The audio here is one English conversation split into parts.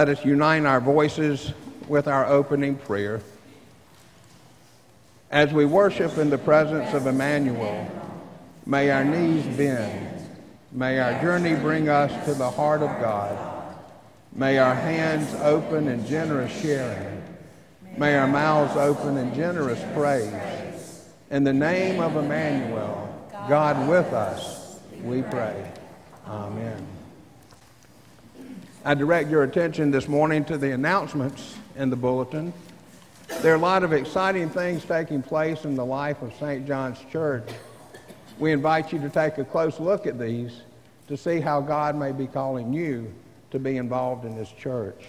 Let us unite our voices with our opening prayer. As we worship in the presence of Emmanuel, may our knees bend. May our journey bring us to the heart of God. May our hands open in generous sharing. May our mouths open in generous praise. In the name of Emmanuel, God with us, we pray. Amen. I direct your attention this morning to the announcements in the bulletin. There are a lot of exciting things taking place in the life of St. John's Church. We invite you to take a close look at these to see how God may be calling you to be involved in this church.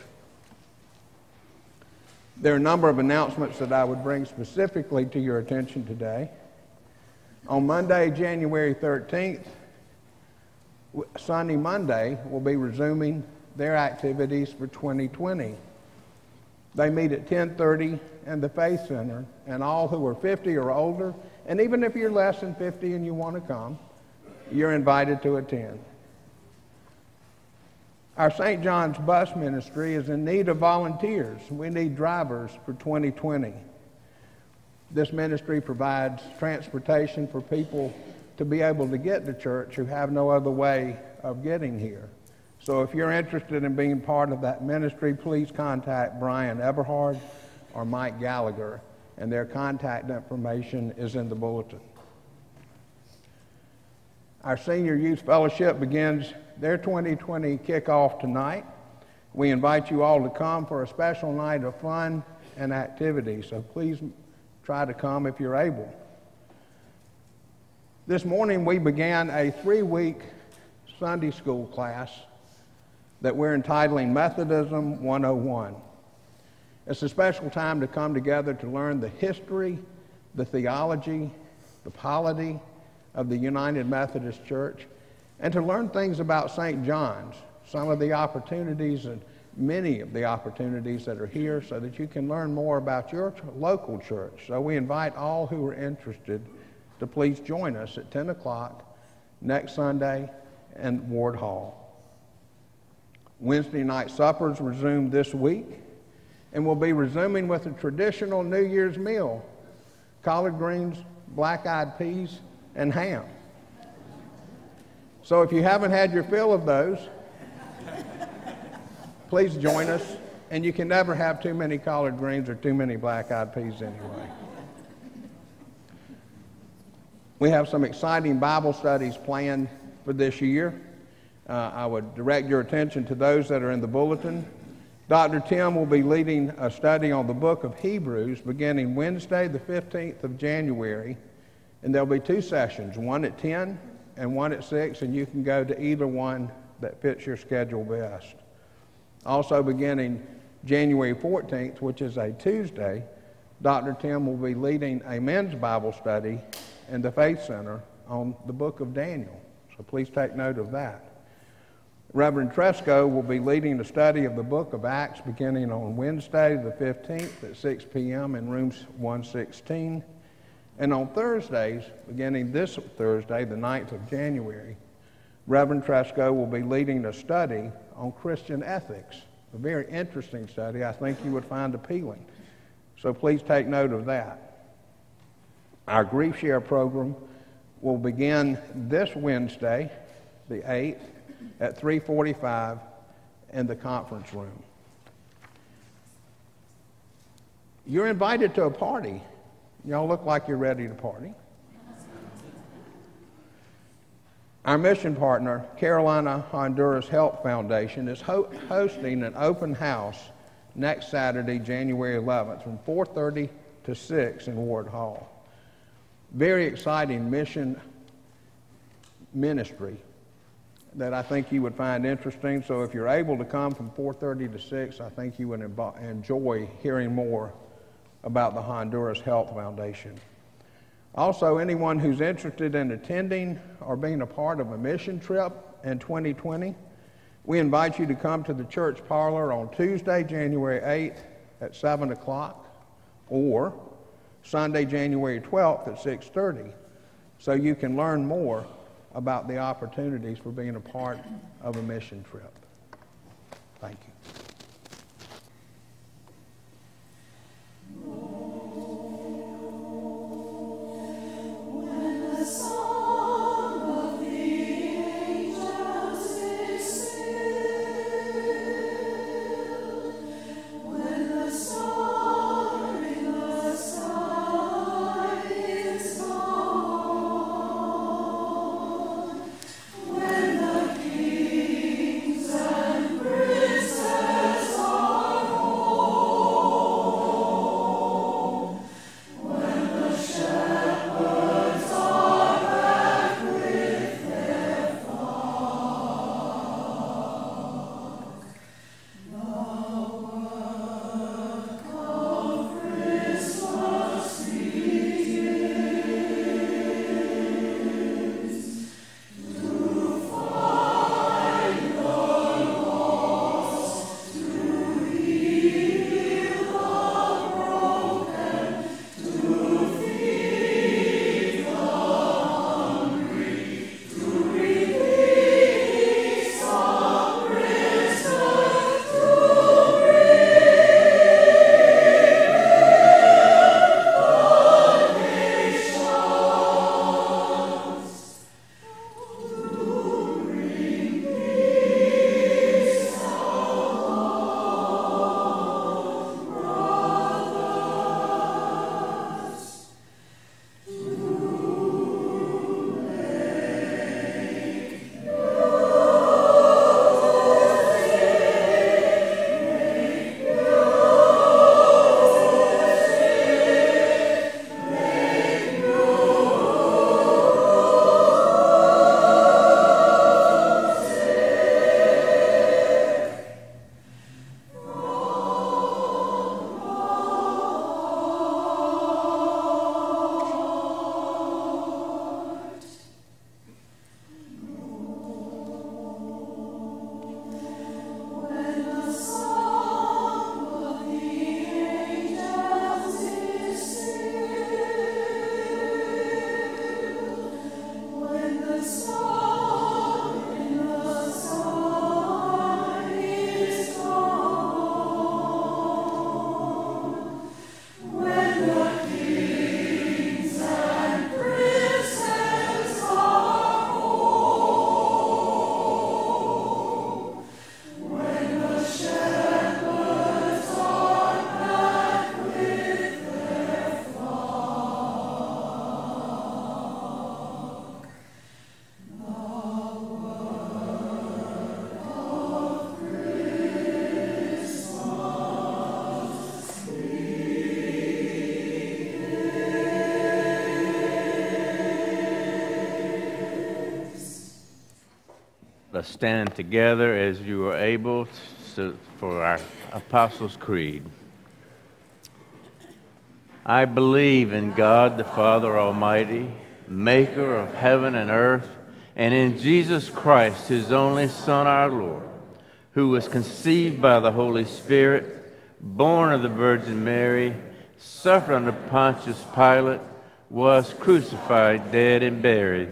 There are a number of announcements that I would bring specifically to your attention today. On Monday, January 13th, Sunday, Monday, we'll be resuming their activities for 2020. They meet at 10:30 in the Faith Center, and all who are 50 or older, and even if you're less than 50 and you want to come, you're invited to attend. Our St. John's bus ministry is in need of volunteers. We need drivers for 2020. This ministry provides transportation for people to be able to get to church who have no other way of getting here. So if you're interested in being part of that ministry, please contact Brian Eberhard or Mike Gallagher, and their contact information is in the bulletin. Our Senior Youth Fellowship begins their 2020 kickoff tonight. We invite you all to come for a special night of fun and activity, so please try to come if you're able. This morning we began a three week Sunday school class that we're entitling Methodism 101. It's a special time to come together to learn the history, the theology, the polity of the United Methodist Church, and to learn things about St. John's, some of the opportunities and many of the opportunities that are here so that you can learn more about your local church. So we invite all who are interested to please join us at 10 o'clock next Sunday in Ward Hall. Wednesday night suppers resumed this week, and we'll be resuming with a traditional New Year's meal collard greens, black eyed peas, and ham. So if you haven't had your fill of those, please join us. And you can never have too many collard greens or too many black eyed peas anyway. We have some exciting Bible studies planned for this year. Uh, I would direct your attention to those that are in the bulletin. Dr. Tim will be leading a study on the book of Hebrews beginning Wednesday, the 15th of January. And there'll be two sessions, one at 10 and one at 6, and you can go to either one that fits your schedule best. Also, beginning January 14th, which is a Tuesday, Dr. Tim will be leading a men's Bible study in the Faith Center on the book of Daniel. So please take note of that. Reverend Tresco will be leading the study of the book of Acts beginning on Wednesday, the 15th at 6 p.m. in rooms 116. And on Thursdays, beginning this Thursday, the 9th of January, Reverend Tresco will be leading a study on Christian ethics. A very interesting study I think you would find appealing. So please take note of that. Our Grief Share program will begin this Wednesday, the 8th, at 3:45 in the conference room. You're invited to a party. Y'all look like you're ready to party. Our mission partner, Carolina Honduras Health Foundation, is ho- hosting an open house next Saturday, January 11th, from 4:30 to 6 in Ward Hall. Very exciting mission ministry that I think you would find interesting. So if you're able to come from 4:30 to 6, I think you would enjoy hearing more about the Honduras Health Foundation. Also, anyone who's interested in attending or being a part of a mission trip in 2020, we invite you to come to the church parlor on Tuesday, January 8th at 7 o'clock, or Sunday, January 12th at 6:30, so you can learn more about the opportunities for being a part of a mission trip. Thank you. Let's stand together as you are able to, for our Apostles' Creed. I believe in God the Father Almighty, maker of heaven and earth, and in Jesus Christ, his only Son, our Lord, who was conceived by the Holy Spirit, born of the Virgin Mary, suffered under Pontius Pilate, was crucified, dead, and buried.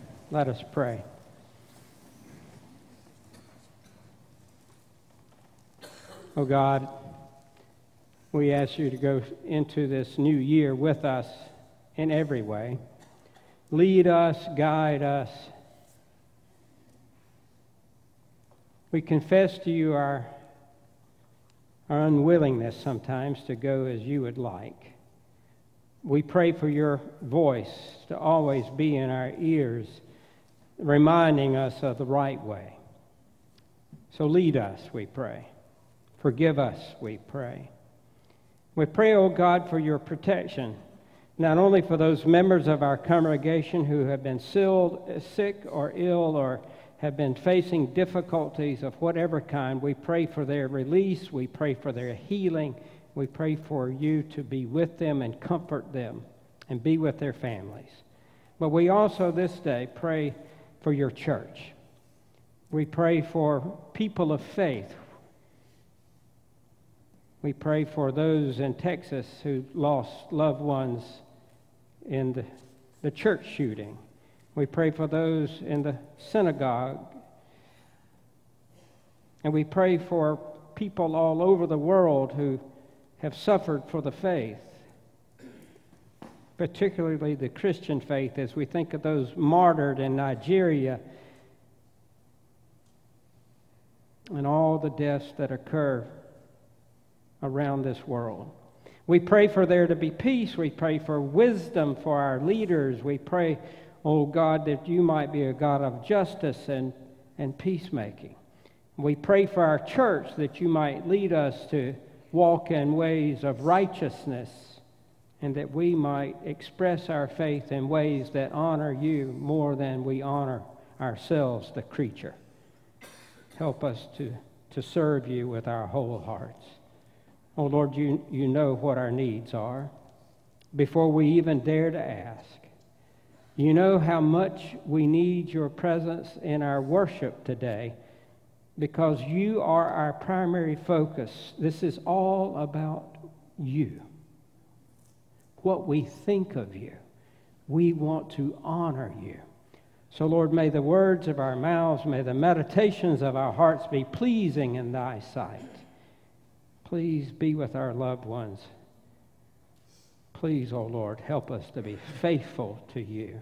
Let us pray. Oh God, we ask you to go into this new year with us in every way. Lead us, guide us. We confess to you our, our unwillingness sometimes to go as you would like. We pray for your voice to always be in our ears, reminding us of the right way. So lead us, we pray. Forgive us, we pray. We pray, O oh God, for your protection, not only for those members of our congregation who have been sealed, uh, sick or ill or have been facing difficulties of whatever kind. We pray for their release. We pray for their healing. We pray for you to be with them and comfort them and be with their families. But we also this day pray for your church. We pray for people of faith we pray for those in Texas who lost loved ones in the, the church shooting. We pray for those in the synagogue. And we pray for people all over the world who have suffered for the faith, particularly the Christian faith, as we think of those martyred in Nigeria and all the deaths that occur around this world. We pray for there to be peace. We pray for wisdom for our leaders. We pray, oh God, that you might be a God of justice and, and peacemaking. We pray for our church that you might lead us to walk in ways of righteousness and that we might express our faith in ways that honor you more than we honor ourselves, the creature. Help us to, to serve you with our whole hearts. Oh Lord, you, you know what our needs are before we even dare to ask. You know how much we need your presence in our worship today because you are our primary focus. This is all about you. What we think of you. We want to honor you. So, Lord, may the words of our mouths, may the meditations of our hearts be pleasing in thy sight. Please be with our loved ones. Please, O oh Lord, help us to be faithful to you.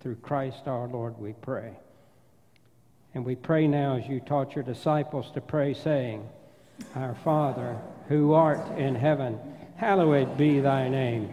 Through Christ our Lord, we pray. And we pray now as you taught your disciples to pray, saying, Our Father, who art in heaven, hallowed be thy name.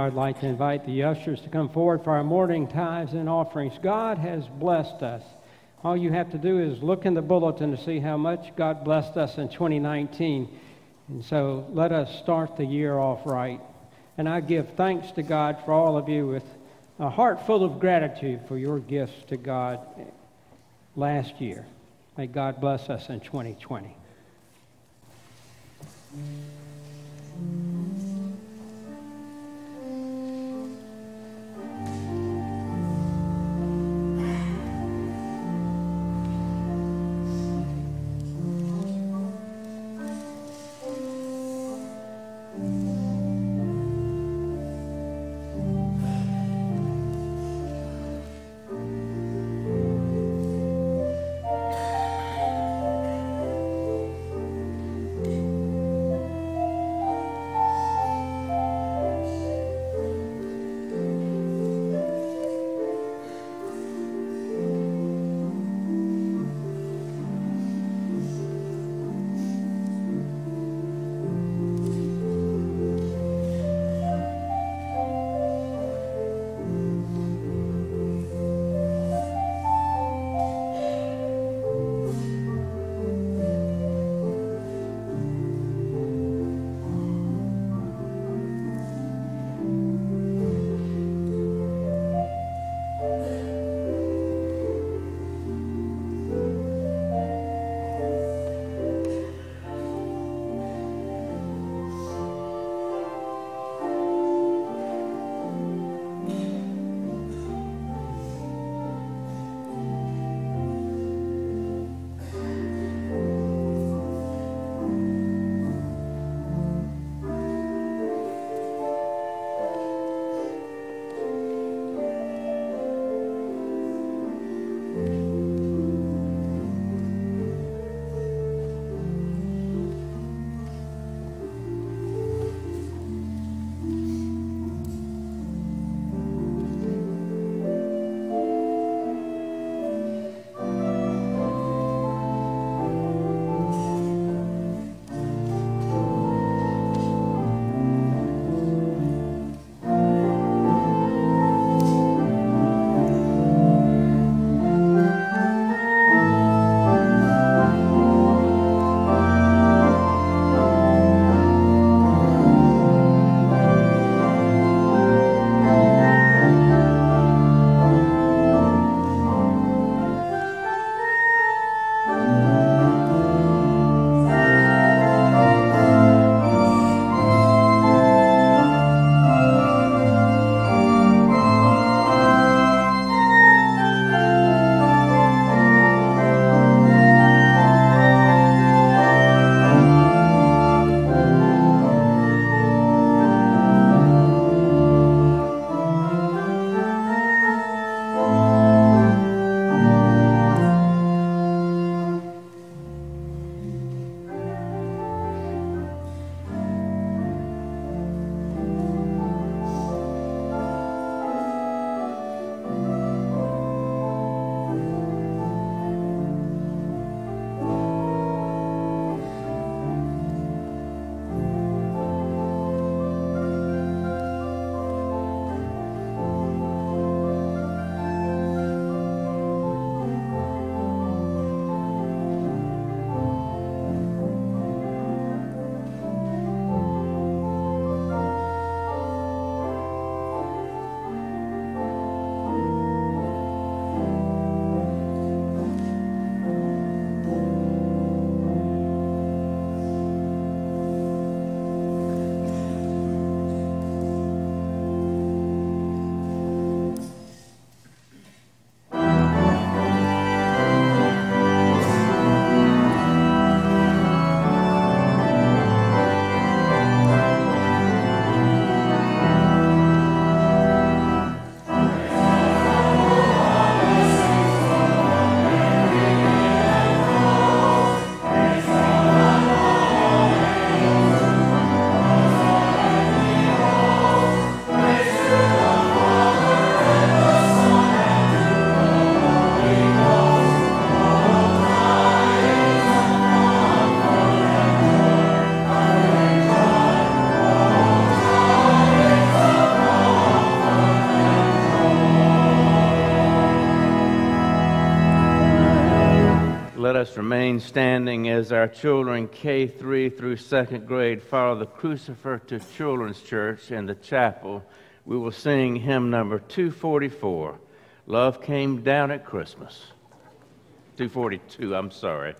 Now I'd like to invite the ushers to come forward for our morning tithes and offerings. God has blessed us. All you have to do is look in the bulletin to see how much God blessed us in 2019. And so let us start the year off right. And I give thanks to God for all of you with a heart full of gratitude for your gifts to God last year. May God bless us in 2020. Us remain standing as our children K3 through second grade follow the Crucifer to Children's Church and the chapel we will sing hymn number 244 Love Came Down at Christmas. 242, I'm sorry.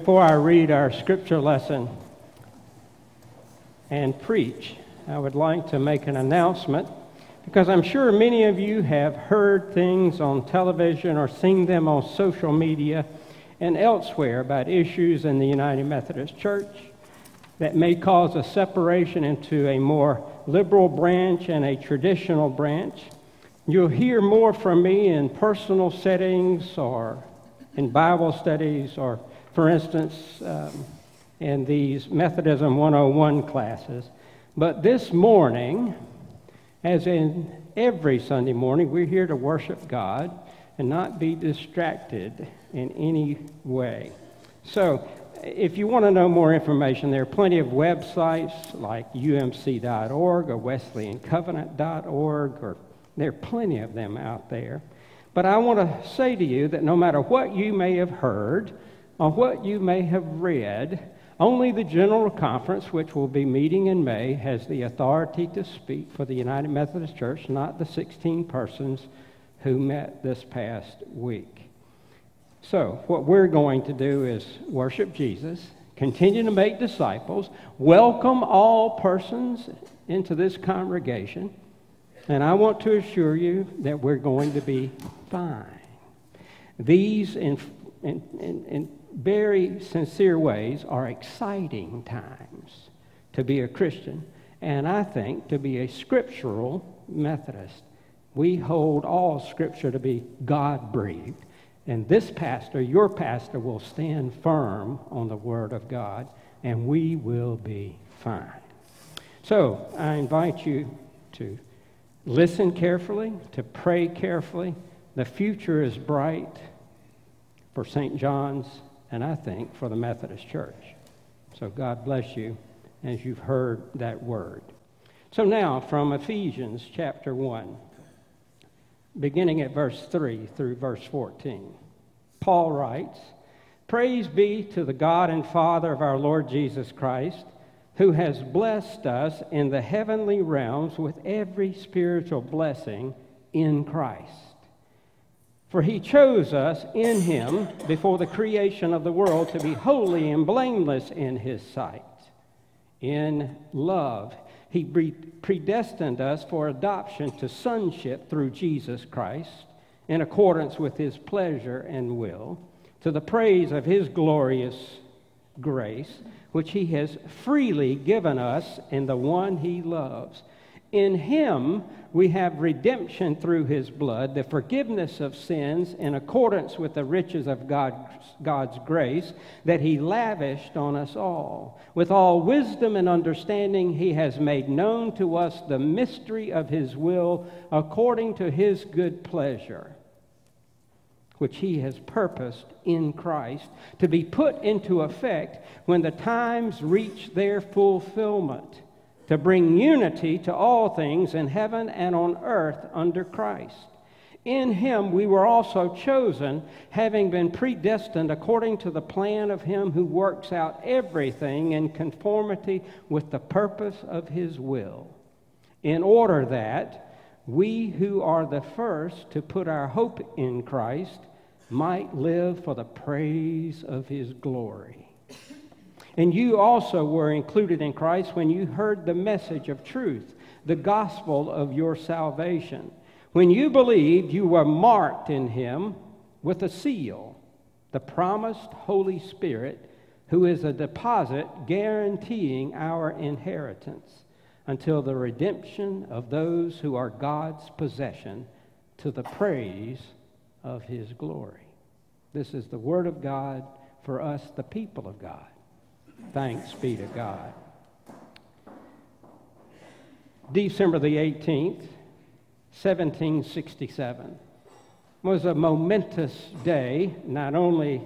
Before I read our scripture lesson and preach, I would like to make an announcement because I'm sure many of you have heard things on television or seen them on social media and elsewhere about issues in the United Methodist Church that may cause a separation into a more liberal branch and a traditional branch. You'll hear more from me in personal settings or in Bible studies or for instance, um, in these Methodism 101 classes. But this morning, as in every Sunday morning, we're here to worship God and not be distracted in any way. So, if you want to know more information, there are plenty of websites like umc.org or wesleyancovenant.org, or there are plenty of them out there. But I want to say to you that no matter what you may have heard, on what you may have read, only the General Conference, which will be meeting in May, has the authority to speak for the United Methodist Church, not the 16 persons who met this past week. So, what we're going to do is worship Jesus, continue to make disciples, welcome all persons into this congregation, and I want to assure you that we're going to be fine. These in, in, in, in very sincere ways are exciting times to be a Christian, and I think to be a scriptural Methodist. We hold all Scripture to be God breathed. And this pastor, your pastor, will stand firm on the Word of God, and we will be fine. So I invite you to listen carefully, to pray carefully. The future is bright for St. John's and I think for the Methodist Church. So God bless you as you've heard that word. So now from Ephesians chapter 1, beginning at verse 3 through verse 14, Paul writes, Praise be to the God and Father of our Lord Jesus Christ, who has blessed us in the heavenly realms with every spiritual blessing in Christ. For he chose us in him before the creation of the world to be holy and blameless in his sight. In love, he predestined us for adoption to sonship through Jesus Christ in accordance with his pleasure and will, to the praise of his glorious grace, which he has freely given us in the one he loves. In him we have redemption through his blood, the forgiveness of sins in accordance with the riches of God's, God's grace that he lavished on us all. With all wisdom and understanding, he has made known to us the mystery of his will according to his good pleasure which he has purposed in Christ to be put into effect when the times reach their fulfillment, to bring unity to all things in heaven and on earth under Christ. In him we were also chosen, having been predestined according to the plan of him who works out everything in conformity with the purpose of his will, in order that we who are the first to put our hope in Christ might live for the praise of his glory. And you also were included in Christ when you heard the message of truth, the gospel of your salvation. When you believed, you were marked in him with a seal, the promised Holy Spirit, who is a deposit guaranteeing our inheritance until the redemption of those who are God's possession to the praise of his glory. This is the word of God for us, the people of God. Thanks be to God. December the 18th, 1767, was a momentous day, not only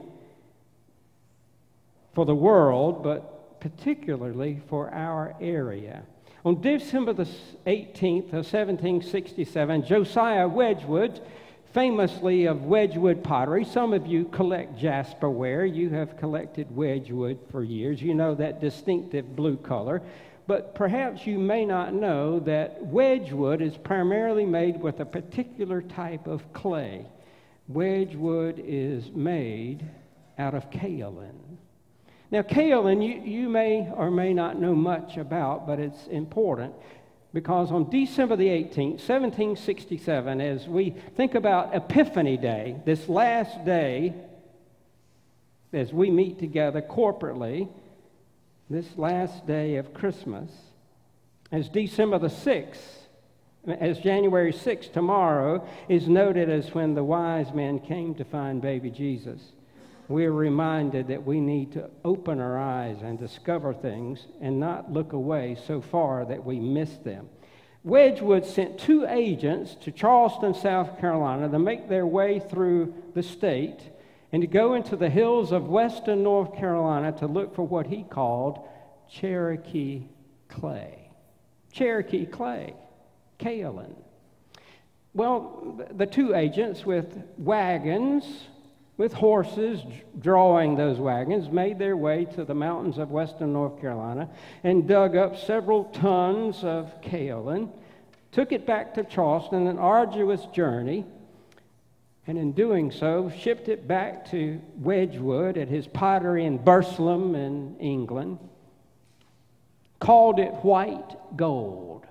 for the world, but particularly for our area. On December the 18th of 1767, Josiah Wedgwood, famously of Wedgwood pottery, some of you collect jasperware. You have collected Wedgwood for years. You know that distinctive blue color. But perhaps you may not know that Wedgwood is primarily made with a particular type of clay. Wedgwood is made out of kaolin. Now, kaolin, you, you may or may not know much about, but it's important because on December the 18th, 1767, as we think about Epiphany Day, this last day, as we meet together corporately, this last day of Christmas, as December the 6th, as January 6th tomorrow is noted as when the wise men came to find baby Jesus we're reminded that we need to open our eyes and discover things and not look away so far that we miss them. Wedgwood sent two agents to Charleston, South Carolina to make their way through the state and to go into the hills of western North Carolina to look for what he called Cherokee clay. Cherokee clay, kaolin. Well, the two agents with wagons with horses drawing those wagons, made their way to the mountains of western North Carolina and dug up several tons of kaolin, took it back to Charleston, an arduous journey, and in doing so, shipped it back to Wedgwood at his pottery in Burslem in England, called it white gold.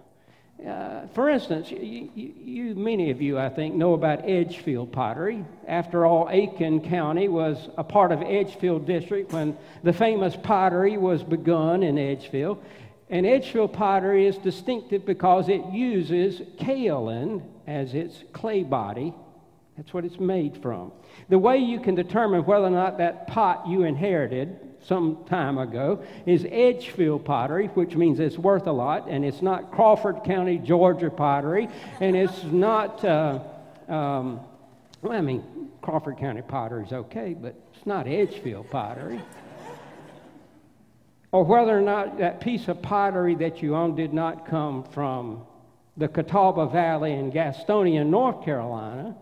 Uh, for instance, you, you, you, many of you, I think, know about Edgefield pottery. After all, Aiken County was a part of Edgefield District when the famous pottery was begun in Edgefield. And Edgefield pottery is distinctive because it uses kaolin as its clay body. That's what it's made from. The way you can determine whether or not that pot you inherited some time ago is Edgefield pottery, which means it's worth a lot, and it's not Crawford County, Georgia pottery, and it's not, uh, um, well, I mean, Crawford County pottery is okay, but it's not Edgefield pottery. or whether or not that piece of pottery that you own did not come from the Catawba Valley in Gastonia, North Carolina,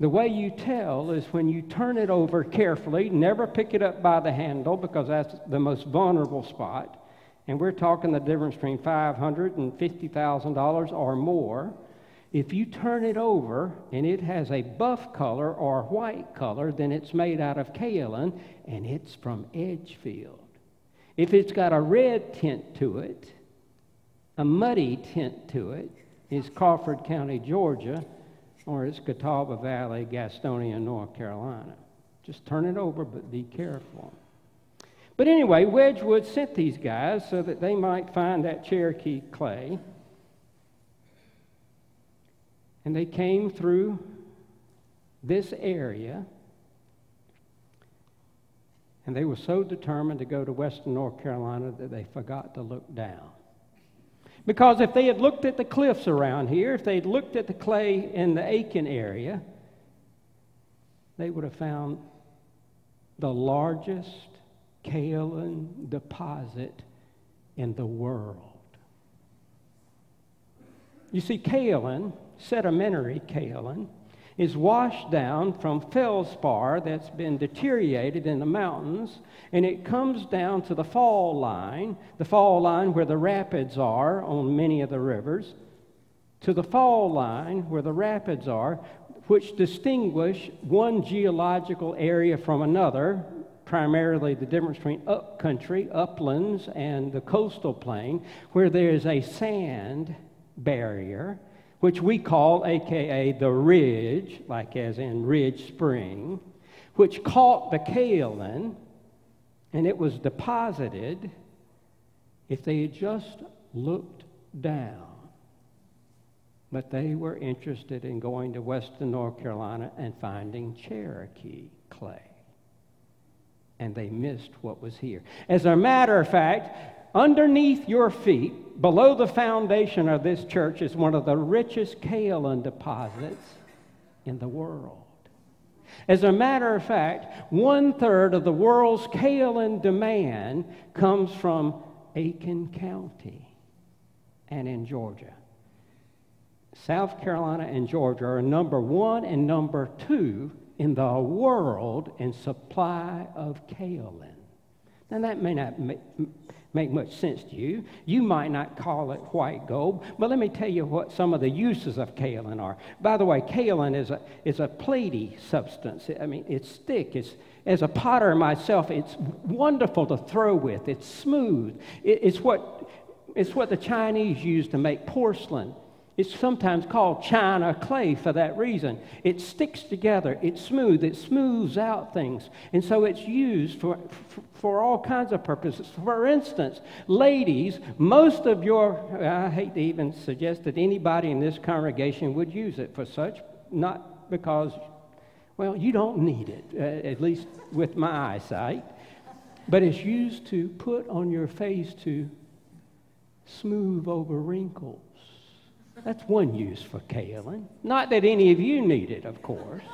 the way you tell is when you turn it over carefully, never pick it up by the handle because that's the most vulnerable spot. And we're talking the difference between $500 and $50,000 or more. If you turn it over and it has a buff color or white color, then it's made out of kaolin and it's from Edgefield. If it's got a red tint to it, a muddy tint to it, is Crawford County, Georgia, or it's Catawba Valley, Gastonia, North Carolina. Just turn it over, but be careful. But anyway, Wedgwood sent these guys so that they might find that Cherokee clay. And they came through this area. And they were so determined to go to western North Carolina that they forgot to look down. Because if they had looked at the cliffs around here, if they had looked at the clay in the Aiken area, they would have found the largest kaolin deposit in the world. You see, kaolin, sedimentary kaolin, is washed down from feldspar that's been deteriorated in the mountains, and it comes down to the fall line, the fall line where the rapids are on many of the rivers, to the fall line where the rapids are, which distinguish one geological area from another, primarily the difference between upcountry, uplands, and the coastal plain, where there is a sand barrier, which we call, aka the ridge, like as in Ridge Spring, which caught the kaolin and it was deposited if they had just looked down. But they were interested in going to Western North Carolina and finding Cherokee clay. And they missed what was here. As a matter of fact, underneath your feet, below the foundation of this church, is one of the richest kaolin deposits in the world. As a matter of fact, one third of the world's kaolin demand comes from Aiken County and in Georgia. South Carolina and Georgia are number one and number two in the world in supply of kaolin. Now, that may not make, much sense to you. You might not call it white gold, but let me tell you what some of the uses of kaolin are. By the way, kaolin is a, is a platy substance. I mean, it's thick. It's, as a potter myself, it's wonderful to throw with. It's smooth. It, it's, what, it's what the Chinese use to make porcelain. It's sometimes called china clay for that reason. It sticks together, it's smooth, it smooths out things. And so it's used for, for, all kinds of purposes. For instance, ladies, most of your, I hate to even suggest that anybody in this congregation would use it for such, not because, well, you don't need it, uh, at least with my eyesight, but it's used to put on your face to smooth over wrinkles that's one use for kaolin. Not that any of you need it, of course.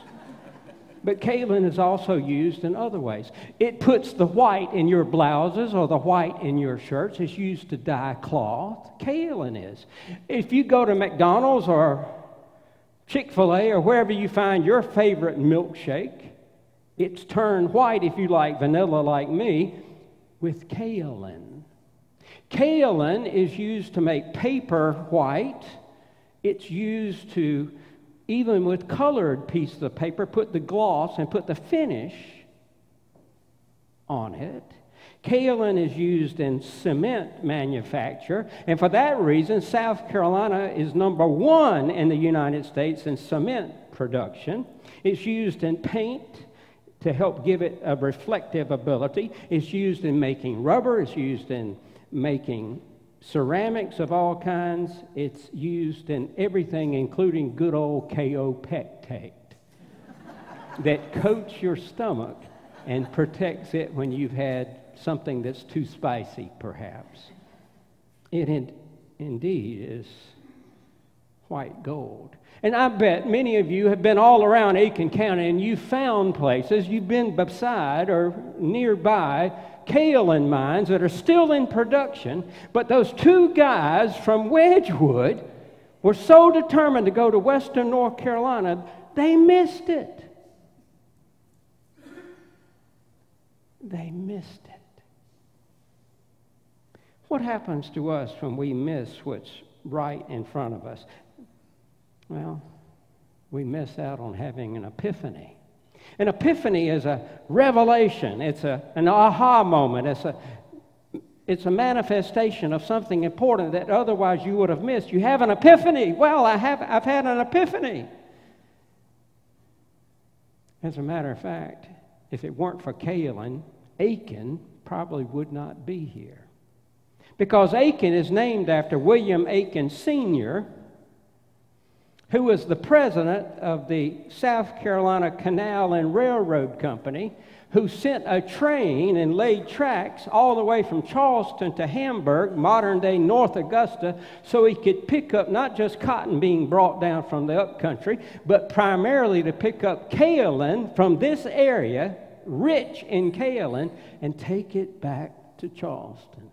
But kaolin is also used in other ways. It puts the white in your blouses or the white in your shirts. It's used to dye cloth. Kaolin is. If you go to McDonald's or Chick fil A or wherever you find your favorite milkshake, it's turned white if you like vanilla like me with kaolin. Kaolin is used to make paper white it's used to, even with colored pieces of paper, put the gloss and put the finish on it. Kaolin is used in cement manufacture, and for that reason, South Carolina is number one in the United States in cement production. It's used in paint to help give it a reflective ability. It's used in making rubber, it's used in making ceramics of all kinds. It's used in everything, including good old Kaopectate that coats your stomach and protects it when you've had something that's too spicy, perhaps. It in, indeed is white gold. And I bet many of you have been all around Aiken County and you've found places, you've been beside or nearby kaolin mines that are still in production, but those two guys from Wedgwood were so determined to go to western North Carolina, they missed it. They missed it. What happens to us when we miss what's right in front of us? Well, we miss out on having an epiphany. An epiphany is a revelation, it's a, an aha moment, it's a, it's a manifestation of something important that otherwise you would have missed. You have an epiphany. Well, I have, I've had an epiphany. As a matter of fact, if it weren't for kaolin, Aiken probably would not be here. Because Aiken is named after William Aiken Sr., who was the president of the South Carolina Canal and Railroad Company, who sent a train and laid tracks all the way from Charleston to Hamburg, modern day North Augusta, so he could pick up not just cotton being brought down from the upcountry, but primarily to pick up kaolin from this area, rich in kaolin, and take it back to Charleston.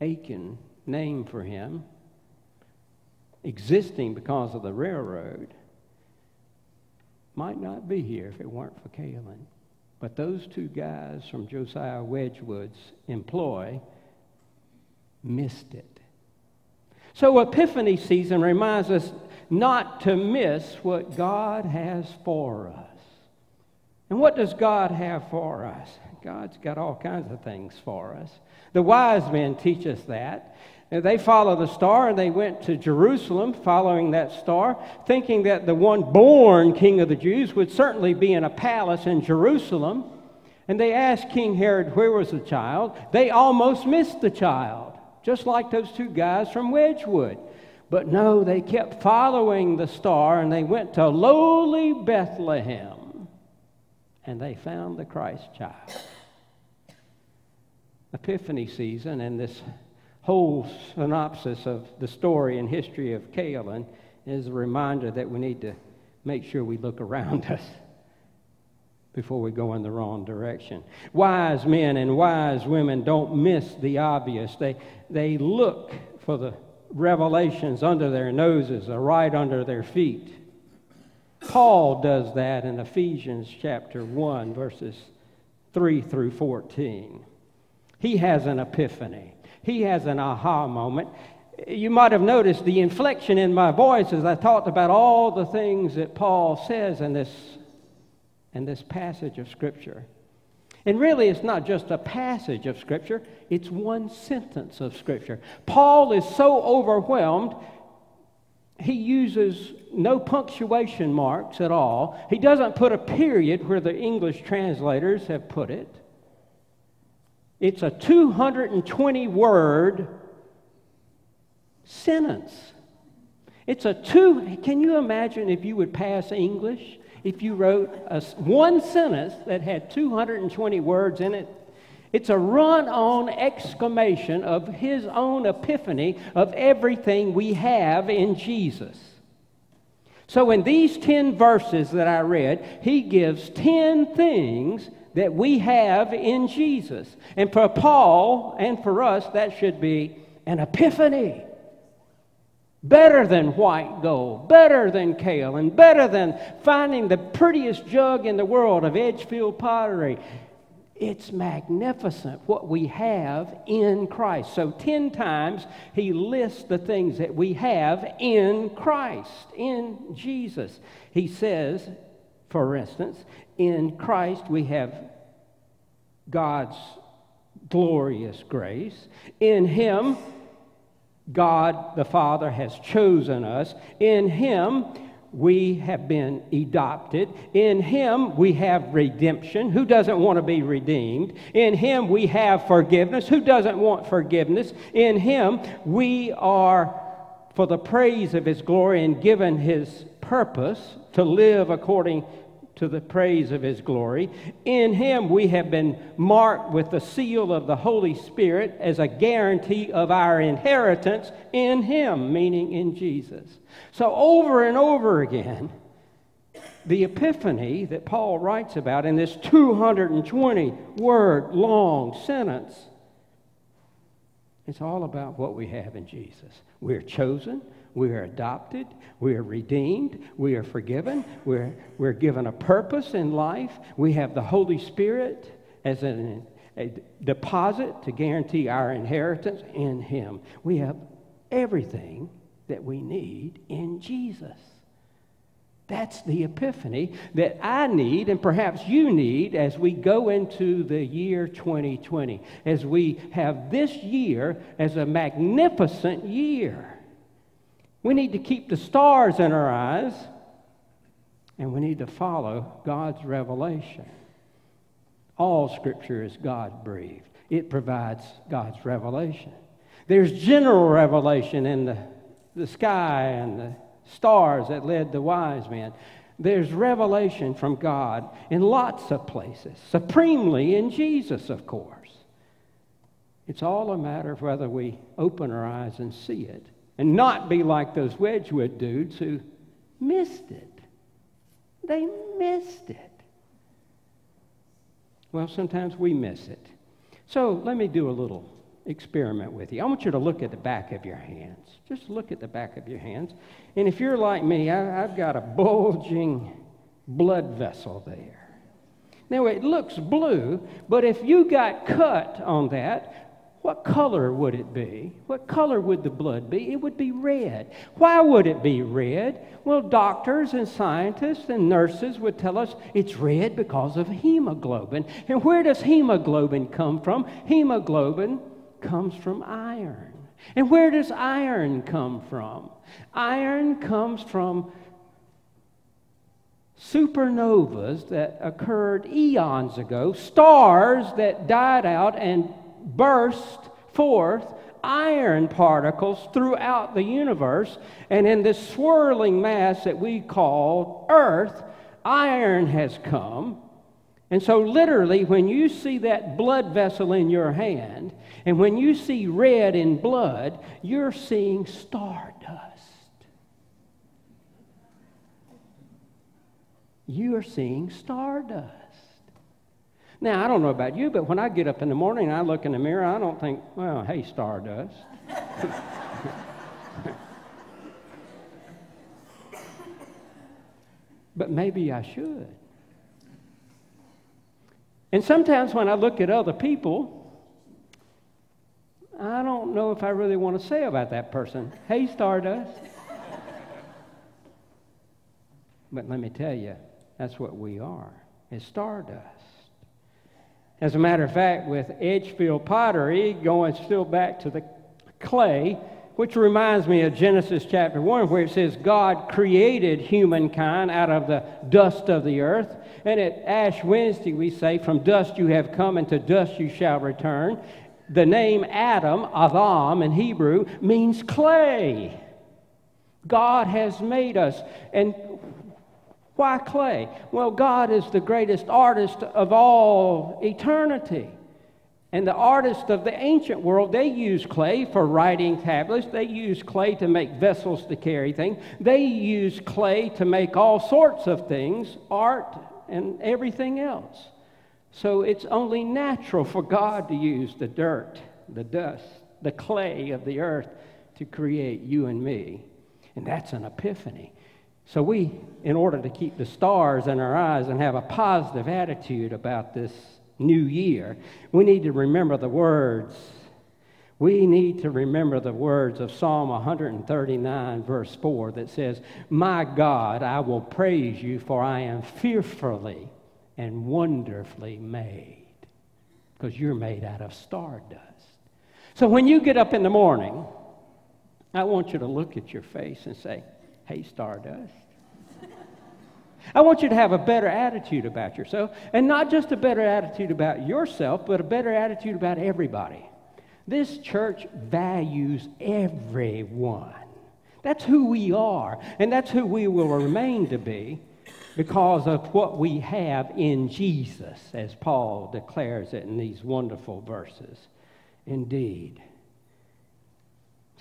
Aiken, name for him, existing because of the railroad, might not be here if it weren't for kaolin. But those two guys from Josiah Wedgwood's employ missed it. So, Epiphany season reminds us not to miss what God has for us. And what does God have for us? God's got all kinds of things for us. The wise men teach us that. They followed the star and they went to Jerusalem following that star, thinking that the one born king of the Jews would certainly be in a palace in Jerusalem. And they asked King Herod, Where was the child? They almost missed the child, just like those two guys from Wedgwood. But no, they kept following the star and they went to lowly Bethlehem and they found the Christ child. Epiphany season and this whole synopsis of the story and history of kaolin is a reminder that we need to make sure we look around us before we go in the wrong direction. Wise men and wise women don't miss the obvious. They, they look for the revelations under their noses or right under their feet. Paul does that in Ephesians chapter 1, verses 3 through 14. He has an epiphany, he has an aha moment. You might have noticed the inflection in my voice as I talked about all the things that Paul says in this, in this passage of Scripture. And really, it's not just a passage of Scripture, it's one sentence of Scripture. Paul is so overwhelmed, he uses no punctuation marks at all. He doesn't put a period where the English translators have put it. It's a 220 word sentence. It's a two, can you imagine if you would pass English? If you wrote a, one sentence that had 220 words in it, it's a run on exclamation of his own epiphany of everything we have in Jesus. So, in these 10 verses that I read, he gives 10 things that we have in Jesus. And for Paul and for us, that should be an epiphany. Better than white gold, better than kale, and better than finding the prettiest jug in the world of Edgefield pottery. It's magnificent what we have in Christ. So, 10 times he lists the things that we have in Christ, in Jesus. He says, for instance, in Christ we have God's glorious grace. In Him, God the Father has chosen us. In Him, we have been adopted. In Him, we have redemption. Who doesn't want to be redeemed? In Him, we have forgiveness. Who doesn't want forgiveness? In Him, we are for the praise of His glory and given His purpose to live according to the praise of his glory. In him we have been marked with the seal of the Holy Spirit as a guarantee of our inheritance in him, meaning in Jesus. So, over and over again, the epiphany that Paul writes about in this 220 word long sentence, it's all about what we have in Jesus. We're chosen, we are adopted. We are redeemed. We are forgiven. We're, we're given a purpose in life. We have the Holy Spirit as an, a deposit to guarantee our inheritance in Him. We have everything that we need in Jesus. That's the epiphany that I need, and perhaps you need, as we go into the year 2020, as we have this year as a magnificent year. We need to keep the stars in our eyes, and we need to follow God's revelation. All Scripture is God breathed, it provides God's revelation. There's general revelation in the, the sky and the stars that led the wise men. There's revelation from God in lots of places, supremely in Jesus, of course. It's all a matter of whether we open our eyes and see it and not be like those Wedgwood dudes who missed it. They missed it. Well, sometimes we miss it. So let me do a little experiment with you. I want you to look at the back of your hands. Just look at the back of your hands. And if you're like me, I, have got a bulging blood vessel there. Now, it looks blue, but if you got cut on that, what color would it be? What color would the blood be? It would be red. Why would it be red? Well, doctors and scientists and nurses would tell us it's red because of hemoglobin. And where does hemoglobin come from? Hemoglobin comes from iron. And where does iron come from? Iron comes from supernovas that occurred eons ago, stars that died out and burst forth iron particles throughout the universe. And in this swirling mass that we call Earth, iron has come. And so, literally, when you see that blood vessel in your hand, and when you see red in blood, you're seeing stardust. You are seeing stardust. Now, I don't know about you, but when I get up in the morning and I look in the mirror, I don't think, well, hey, stardust. but maybe I should. And sometimes when I look at other people, I don't know if I really want to say about that person, hey, Stardust. but let me tell you, that's what we are, is Stardust. As a matter of fact, with Edgefield pottery, going still back to the clay, which reminds me of Genesis chapter 1, where it says God created humankind out of the dust of the earth. And at Ash Wednesday, we say, From dust you have come, and to dust you shall return. The name Adam, Adam in Hebrew, means clay. God has made us. And why clay? Well, God is the greatest artist of all eternity. And the artists of the ancient world, they used clay for writing tablets. They used clay to make vessels to carry things. They used clay to make all sorts of things, art and everything else. So it's only natural for God to use the dirt, the dust, the clay of the earth to create you and me. And that's an epiphany. So, we, in order to keep the stars in our eyes and have a positive attitude about this new year, we need to remember the words. We need to remember the words of Psalm 139, verse 4, that says, My God, I will praise you, for I am fearfully and wonderfully made. Because you're made out of stardust. So when you get up in the morning, I want you to look at your face and say, Hey, Stardust. I want you to have a better attitude about yourself, and not just a better attitude about yourself, but a better attitude about everybody. This church values everyone. That's who we are, and that's who we will remain to be because of what we have in Jesus, as Paul declares it in these wonderful verses. Indeed.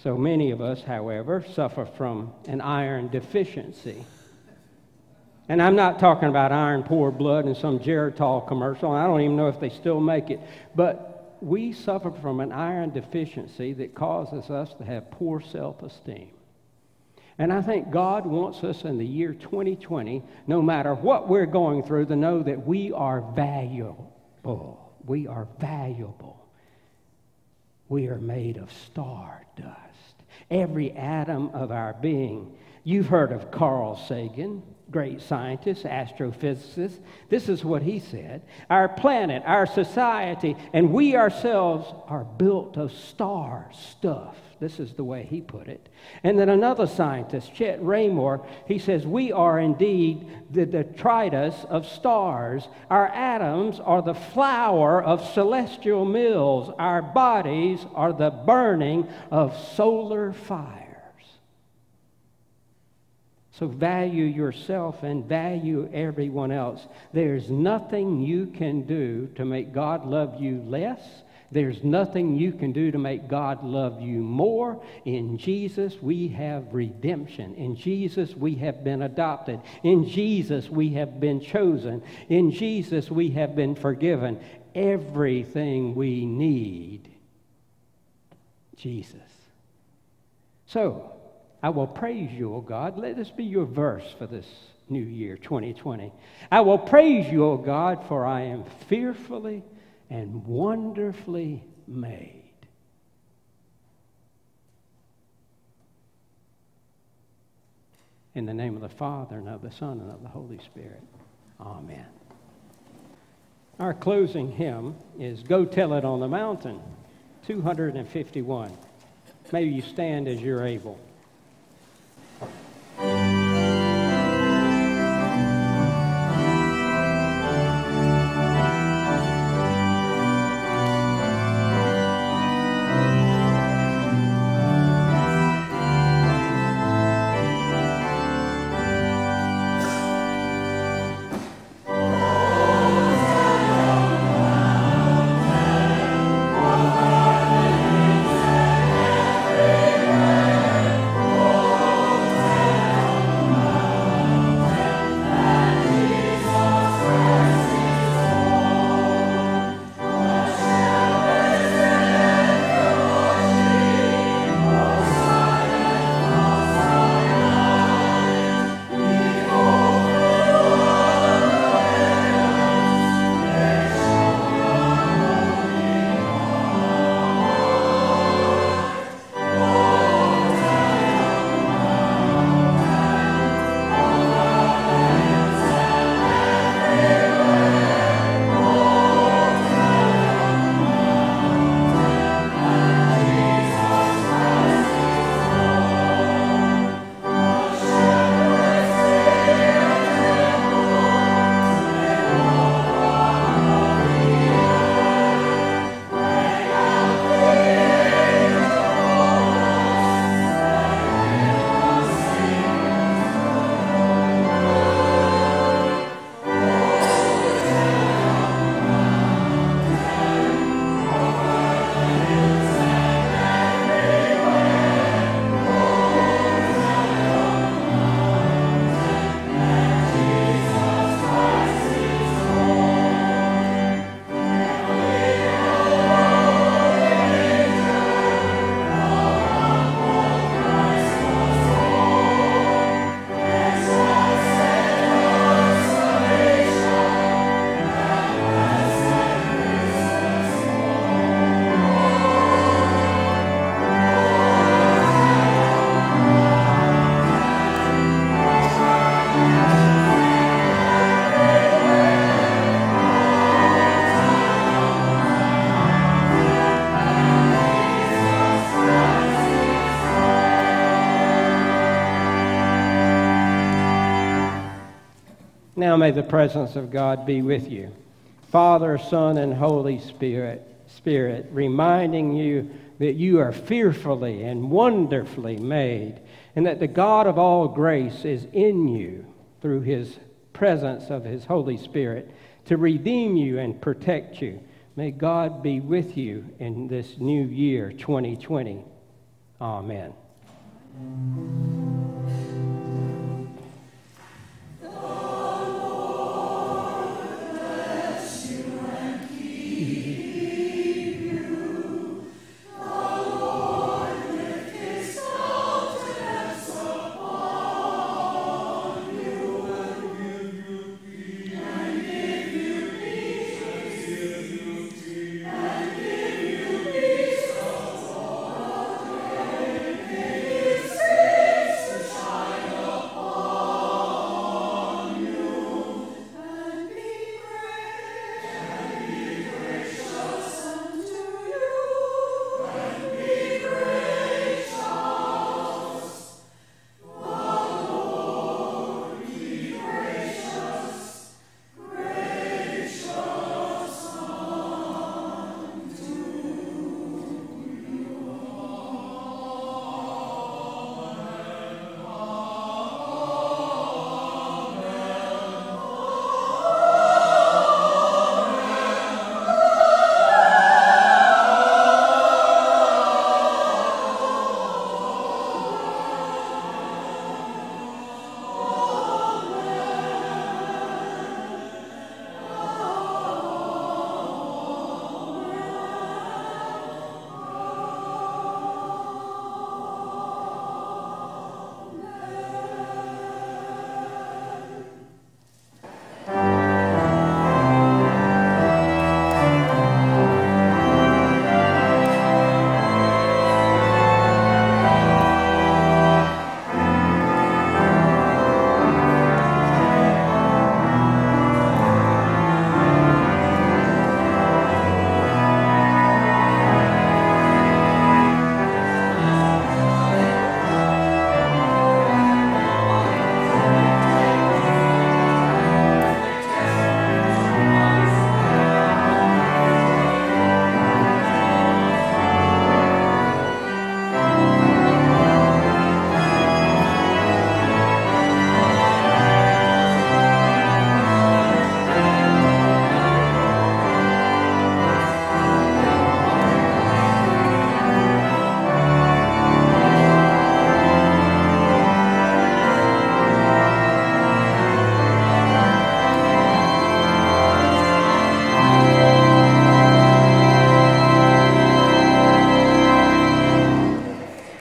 So many of us, however, suffer from an iron deficiency. And I'm not talking about iron poor blood in some Geritol commercial. I don't even know if they still make it. But we suffer from an iron deficiency that causes us to have poor self esteem. And I think God wants us in the year 2020, no matter what we're going through, to know that we are valuable. We are valuable. We are made of stardust every atom of our being. You've heard of Carl Sagan, great scientist, astrophysicist. This is what he said Our planet, our society, and we ourselves are built of star stuff. This is the way he put it. And then another scientist, Chet Raymo, he says, We are indeed the detritus of stars. Our atoms are the flour of celestial mills. Our bodies are the burning of solar fires. So value yourself and value everyone else. There's nothing you can do to make God love you less. There's nothing you can do to make God love you more. In Jesus, we have redemption. In Jesus, we have been adopted. In Jesus, we have been chosen. In Jesus, we have been forgiven. Everything we need, Jesus. So, I will praise you, O God. Let this be your verse for this new year, 2020. I will praise you, O God, for I am fearfully and wonderfully made. In the name of the Father, and of the Son, and of the Holy Spirit. Amen. Our closing hymn is Go Tell It on the Mountain, 251. Maybe you stand as you're able. May the presence of God be with you. Father, Son, and Holy Spirit, Spirit, reminding you that you are fearfully and wonderfully made, and that the God of all grace is in you through his presence of his Holy Spirit to redeem you and protect you. May God be with you in this new year, 2020. Amen.